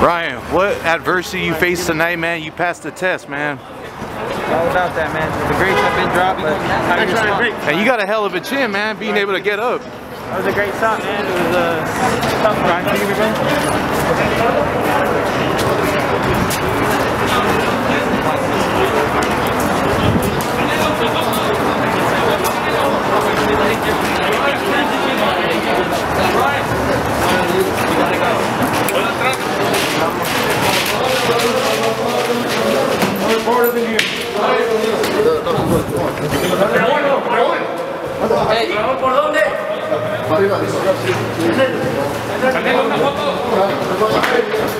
Ryan, what adversity you faced tonight, man? You passed the test, man. All about that, man. The greats have been dropped, but how do you respond? And you got a hell of a chin, man, being able to get up. That was a great stop, man. It was a tough grind. Can you Por dónde? Para arriba. una?